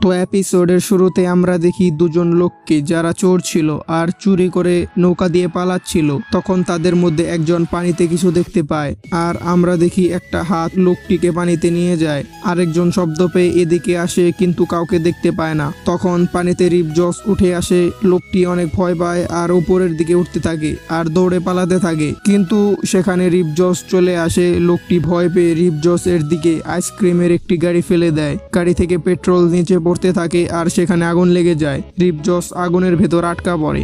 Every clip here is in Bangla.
তো এপিসোডের শুরুতে আমরা দেখি দুজন লোককে যারা চোর ছিল আর চুরি করে নৌকা দিয়ে পালাচ্ছিল। তখন তাদের মধ্যে একজন পানিতে কিছু দেখতে পায় আর আমরা দেখি একটা হাত লোকটিকে পানিতে নিয়ে যায়। আরেকজন শব্দ পেয়ে এদিকে আসে কিন্তু কাউকে দেখতে পায় না। তখন পানিতে রিপ জস উঠে আসে, লোকটি অনেক ভয় পায় আর উপরের দিকে উঠতে থাকে আর দৌড়ে পালাতে থাকে। কিন্তু সেখানে রিপ জস চলে আসে, লোকটি ভয় পেয়ে রিপ জস এর দিকে আইসক্রিমের একটি গাড়ি ফেলে দেয়। গাড়ি থেকে পেট্রোল নিচে পড়তে থাকে আর সেখানে আগুন লেগে যায়। রিপজস আগুনের ভেতর আটকা পড়ে।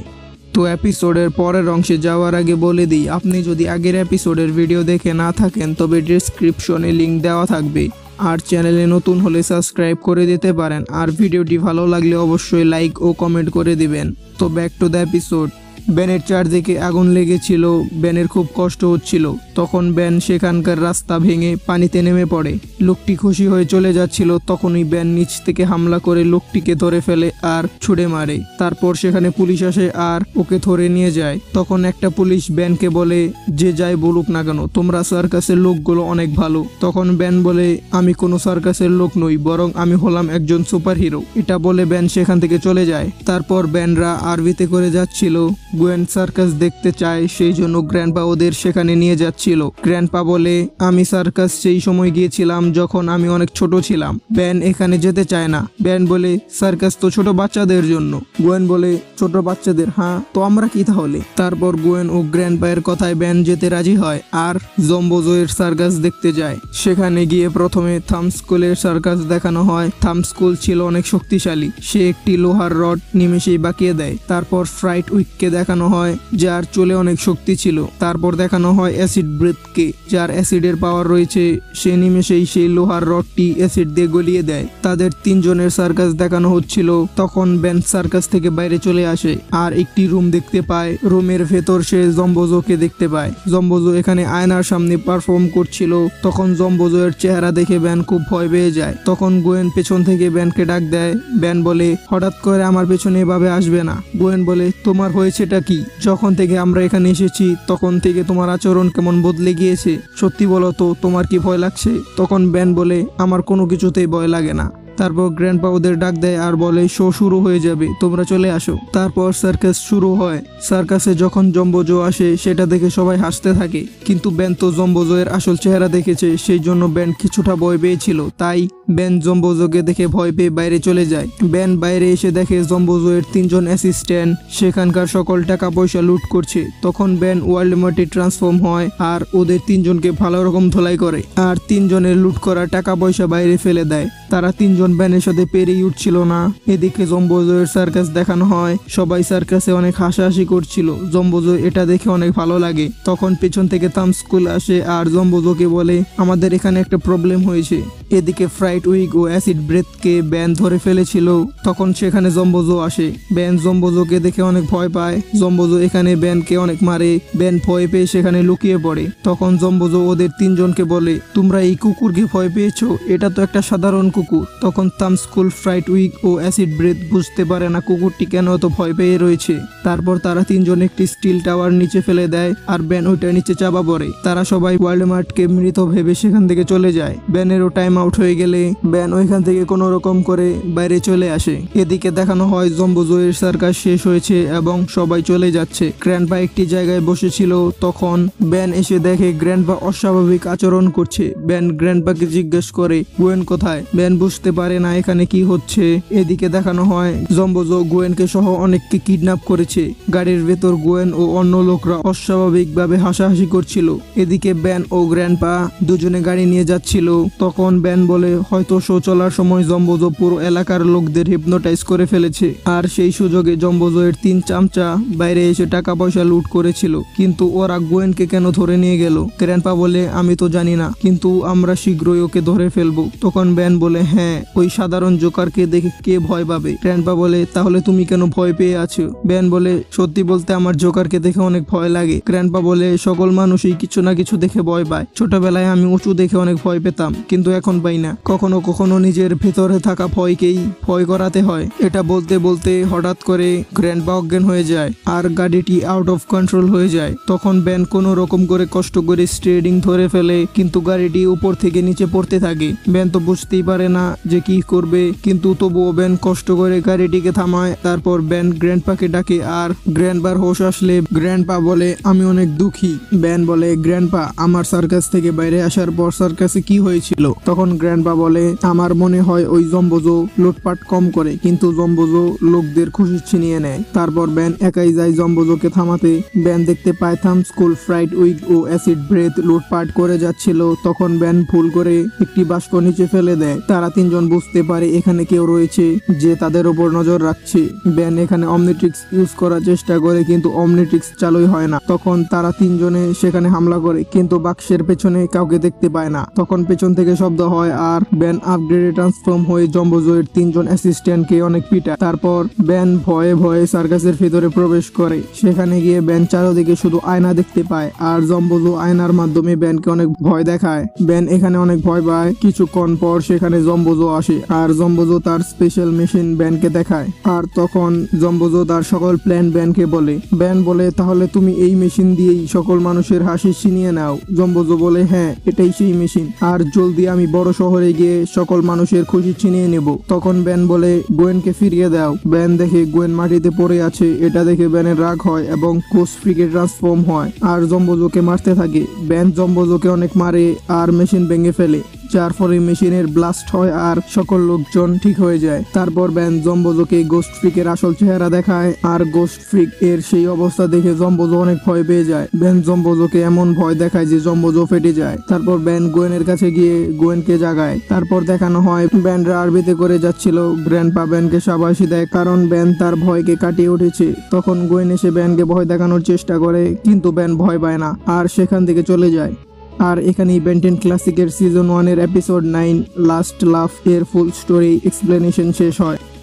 তো এপিসোডের পরের অংশে যাওয়ার আগে বলে দিই, আপনি যদি আগের এপিসোডের ভিডিও দেখে না থাকেন, তবে ডিসক্রিপশনে লিঙ্ক দেওয়া থাকবে। আর চ্যানেলে নতুন হলে সাবস্ক্রাইব করে দিতে পারেন। আর ভিডিওটি ভালো লাগলে অবশ্যই লাইক ও কমেন্ট করে দিবেন। তো ব্যাক টু দ্য এপিসোড ব্যানের চারদিকে আগুন লেগেছিল ব্যানের খুব কষ্ট হচ্ছিল। তখন ব্যান সেখানকার রাস্তা ভেঙে পানিতে নেমে পড়ে। লোকটি খুশি হয়ে চলে যাচ্ছিল, তখনই ব্যান নিচ থেকে হামলা করে লোকটিকে ধরে ফেলে আর ছুড়ে মারে। তারপর সেখানে পুলিশ আসে আর ওকে ধরে নিয়ে যায়। তখন একটা পুলিশ ব্যানকে বলে, যে যাই বলুক না কেন, তোমরা সার্কাসের লোকগুলো অনেক ভালো। তখন ব্যান বলে, আমি কোনো সার্কাসের লোক নই, বরং আমি হলাম একজন সুপার হিরো এটা বলে ব্যান সেখান থেকে চলে যায়। তারপর ব্যানরা আরবিতে করে যাচ্ছিল গোয়েন সার্কাস দেখতে চায়, সেই জন্য গ্র্যান্ডপা ওদের সেখানে নিয়ে যাচ্ছিল। গ্র্যান্ডপা বলে, আমি সার্কাস সেই সময় গিয়েছিলাম যখন আমি অনেক ছোট ছিলাম। ব্যান এখানে যেতে চায় না। ব্যান বলে, সার্কাস তো ছোট বাচ্চাদের জন্য। গোয়েন বলে, ছোট বাচ্চাদের হ্যাঁ তো আমরা কি তাহলে? তারপর গোয়েন ও গ্র্যান্ডপায়ের কথায় ব্যান যেতে রাজি হয় আর জম্বোজোয়ের সার্কাস দেখতে যায়। সেখানে গিয়ে প্রথমে থামস্কুলের সার্কাস দেখানো হয়। থামস্কুল ছিল অনেক শক্তিশালী। সে একটি লোহার রড নিমেষেই বাকিয়ে দেয়। তারপর ফ্রাইট উইককে দেখানো হয়, যার চলে অনেক শক্তি ছিল। তারপর দেখানো হয় অ্যাসিড ব্রেথকে, যার অ্যাসিডের পাওয়ার রয়েছে। সে নিমেষেই সেই লোহার রডটি অ্যাসিড দিয়ে গলিয়ে দেয়। তাদের তিনজনের সার্কাস দেখানো হচ্ছিল। তখন ব্যান সার্কাস থেকে বাইরে চলে আসে আর একটি রুম দেখতে পায়। রুমের ভেতর সে জম্বোজোকে দেখতে পায়। জম্বোজো এখানে আয়নার সামনে পারফর্ম করছিল। তখন জম্বোজো এর চেহারা দেখে ব্যান খুব ভয় পেয়ে যায়। তখন গোয়েন পেছন থেকে ব্যানকে ডাক দেয়। ব্যান বলে, হঠাৎ করে আমার পেছনে এভাবে আসবে না। গোয়েন বলে, তোমার হয়েছেটা কি? যখন থেকে আমরা এখানে এসেছি, তখন থেকে তোমার আচরণ কেমন বদলে গিয়েছে? সত্যি বলো তো, তোমার কি ভয় লাগছে? তখন ব্যান বলে, আমার কোনো কিছুতেই ভয় লাগে না। তারপর গ্র্যান্ডপা ওদের ডাক দেয় আর বলে, শো শুরু হয়ে যাবে, তোমরা চলে আসো। তারপর সার্কাস শুরু হয়। সার্কাসে যখন জম্বোজো আসে, সেটা দেখে সবাই হাসতে থাকে। কিন্তু ব্যান তো জম্বোজো এর আসল চেহারা দেখেছে, সেই জন্য ব্যান কিছুটা ভয় পেয়েছিল। তাই ব্যান জম্বোজোকে দেখে ভয় পেয়ে বাইরে চলে যায়। ব্যান বাইরে এসে দেখে জম্বোজো এর তিনজন অ্যাসিস্ট্যান্ট সেখানকার সকল টাকা পয়সা লুট করছে। তখন ব্যান ওয়ার্ল্ড মার্টে ট্রান্সফর্ম হয় আর ওদের তিনজনকে ভালো রকম ধোলাই করে। আর তিনজনের লুট করা টাকা পয়সা বাইরে ফেলে দেয়। তারা তিনজন ব্যানের সাথে পেরেই উঠছিল না। এদিকে জম্বোজোয়ের সার্কাস দেখানো হয়। সবাই সার্কাসে অনেক হাসাহাসি করছিল। জম্বোজো এটা দেখে অনেক ভালো লাগে। তখন পেছন থেকে তাম স্কুল আসে আর জম্বোজোকে বলে, আমাদের এখানে একটা প্রবলেম হয়েছে। এদিকে ফ্রাইট উইক ও অ্যাসিড ব্রেথকে ব্যান ধরে ফেলেছিল। তখন সেখানে জম্বোজো আসে। ব্যান জম্বোজোকে দেখে অনেক ভয় পায়। জম্বোজো এখানে ব্যানকে অনেক মারে। ব্যান ভয় পেয়ে সেখানে লুকিয়ে পড়ে। তখন জম্বোজো ওদের তিনজনকে বলে, তোমরা এই কুকুরকে ভয় পেয়েছ? এটা তো একটা সাধারণ কুকুর। তখন তাম স্কুল ফ্রাইট উইক ও অ্যাসিড ব্রেথ বুঝতে পারে না কুকুরটি কেন অত ভয় পেয়ে রয়েছে। তারপর তারা তিনজন একটি স্টিল টাওয়ার নিচে ফেলে দেয় আর ব্যান ওইটা নিচে চাপা পড়ে। তারা সবাই ওয়ার্ল্ডমার্টকে মৃত ভেবে সেখান থেকে চলে যায়। ব্যানেরও টাইম আউট হয়ে গেলে ব্যান ওইখান থেকে কোনো রকম করে বাইরে চলে আসে। এদিকে দেখানো হয় জম্বোজোয়ের সার্কাস শেষ হয়েছে এবং সবাই চলে যাচ্ছে। গ্র্যান্ডপা একটি জায়গায় বসেছিল। তখন ব্যান এসে দেখে গ্র্যান্ডপা অস্বাভাবিক আচরণ করছে। ব্যান গ্র্যান্ডপাকে জিজ্ঞেস করে গোয়েন কোথায়? ব্যান বুঝতে পারে না এখানে কি হচ্ছে। এদিকে দেখানো হয়, জম্বোজো গোয়েনকে সহ অনেককে কিডন্যাপ করেছে। গাড়ির ভেতর গোয়েন ও অন্য লোকরা অস্বাভাবিকভাবে হাসাহাসি করছিল। এদিকে ব্যান ও গ্র্যান্ডপা দুজনে গাড়ি নিয়ে যাচ্ছিল। তখন ব্যান বলে, হয়তো শো চলার সময় জম্বোজো পুরো এলাকার লোকদের হিপনোটাইজ করে ফেলেছে। আর সেই সুযোগে জম্বোজো এর তিন চামচা বাইরে এসে টাকা পয়সা লুট করেছিল। কিন্তু ওরা গোয়েনকে কেন ধরে নিয়ে গেল? গ্র্যান্ডপা বলে, আমি তো জানি না। কিন্তু আমরা শীঘ্রই ওকে ধরে ফেলব। তখন ব্যান বলে হ্যাঁ ওই সাধারণ জোকারকে দেখে কে ভয় পাবে? গ্র্যান্ডপা বলে, তাহলে তুমি কেন ভয় পেয়ে আছো? ব্যান বলে, সত্যি বলতে আমার জোকারকে দেখে অনেক ভয় লাগে। গ্র্যান্ডপা বলে, সকল মানুষই কিছু না কিছু দেখে ভয় পায়। ছোটবেলায় আমি উঁচু দেখে অনেক ভয় পেতাম, কিন্তু এখন পাই না। কখনো কখনো নিজের ভেতরে থাকা ভয়কেই ভয় করাতে হয়। এটা বলতে বলতে হঠাৎ করে গ্র্যান্ডপা অজ্ঞান হয়ে যায় আর গাড়িটি আউট অফ কন্ট্রোল হয়ে যায়। তখন ব্যান কোনো রকম করে কষ্ট করে স্ট্রেডিং ধরে ফেলে, কিন্তু গাড়িটি উপর থেকে নিচে পড়তে থাকে। ব্যান তো বুঝতেই পারে পারে না যে কি করবে। কিন্তু তবুও ব্যান কষ্ট করে গাড়িটিকে থামায়। তারপর ব্যান গ্র্যান্ড গ্র্যান্ডপাকে ডাকে আর গ্র্যান্ডবার হোশ আসলে গ্র্যান্ডপা বলে, আমি অনেক দুঃখী। ব্যান বলে গ্র্যান্ডপা আমার সার্কাস থেকে বাইরে আসার পর সার্কাসে কি হয়েছিল? তখন গ্র্যান্ডপা বলে, আমার মনে হয় ওই জম্বোজো লুটপাট কম করে, কিন্তু জম্বোজো লোকদের খুশি ছিনিয়ে নেয়। তারপর ব্যান একাই যায় জম্বোজোকে থামাতে। ব্যান দেখতে পায়, থাম স্কুল ফ্রাইড উইক ও অ্যাসিড ব্রেথ লুটপাট করে যাচ্ছিল। তখন ব্যান ভুল করে একটি বাস্ক নিচে ফেলে দেয়। তারা তিনজন বুঝতে পারে এখানে কেউ রয়েছে যে তাদের ওপর নজর রাখছে। ব্যান এখানে অমনিট্রিক্স ইউজ করার চেষ্টা করে কিন্তু অমনিট্রিক্স চালুই হয় না। তখন তারা তিনজনে সেখানে হামলা করে কিন্তু বাক্সের পেছনে কাউকে দেখতে পায় না। তখন পেছন থেকে শব্দ হয় আর ব্যান আপগ্রেডে ট্রান্সফর্ম হয়ে জম্বোজয়ের তিনজন অ্যাসিস্ট্যান্টকে অনেক পিটায়। তারপর ব্যান ভয়ে ভয়ে সার্কাসের ভেতরে প্রবেশ করে। সেখানে গিয়ে ব্যান চারদিকে শুধু আয়না দেখতে পায় আর জম্বোজো আয়নার মাধ্যমে ব্যানকে অনেক ভয় দেখায়। ব্যান এখানে অনেক ভয় পায়। কিছুক্ষণ পর সেখানে জম্বোজো আসে আর জম্বোজো তার স্পেশাল মেশিন ব্যানকে দেখায়। আর তখন জম্বোজো তার সকল প্ল্যান ব্যানকে বলে। ব্যান বলে, তাহলে তুমি এই মেশিন দিয়েই সকল মানুষের হাসি ছিনিয়ে নাও। জম্বোজো বলে হ্যাঁ এটাই সেই মেশিন আর জলদি আমি বড় শহরে গিয়ে সকল মানুষের খুশি ছিনিয়ে নেব। তখন ব্যান বলে, গোয়েনকে ফিরিয়ে দাও। ব্যান দেখে গোয়েন মাটিতে পড়ে আছে। এটা দেখে ব্যানের রাগ হয় এবং কোস ফ্রিকে ট্রান্সফর্ম হয় আর জম্বোজোকে মারতে থাকে। ব্যান জম্বোজোকে অনেক মারে আর মেশিন ভেঙে ফেলে। যার ফলে মেশিনের ব্লাস্ট হয় আর সকল লোকজন ঠিক হয়ে যায়। তারপর ব্যান জম্বোজোকে গোস্ট ফ্রিকের আসল চেহারা দেখায় আর গোস্ট ফ্রিক এর সেই অবস্থা দেখে জম্বোজো অনেক ভয় পেয়ে যায়। ব্যান জম্বোজোকে এমন ভয় দেখায় যে জম্বোজো ফেটে যায়। তারপর ব্যান গোয়েনের কাছে গিয়ে গোয়েনকে জাগায়। তারপর দেখানো হয় ব্যানরা আরবিতে করে যাচ্ছিল। ব্র্যান্ড গ্র্যান্ডপা ব্যানকে সাবাসি দেয় কারণ ব্যান তার ভয়কে কাটিয়ে উঠেছে। তখন গোয়েন এসে ব্যানকে ভয় দেখানোর চেষ্টা করে, কিন্তু ব্যান ভয় পায় না আর সেখান থেকে চলে যায়। আর এখানেই বেন্টেন ক্লাসিকের সিজন ওয়ানের এপিসোড নাইন লাস্ট লাভ এর ফুল স্টোরি এক্সপ্লেনেশন শেষ হয়।